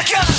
Motherfucker!